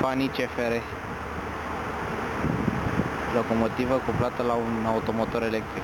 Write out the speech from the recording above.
Fanii CFR. Locomotivă cuplată la un automotor electric.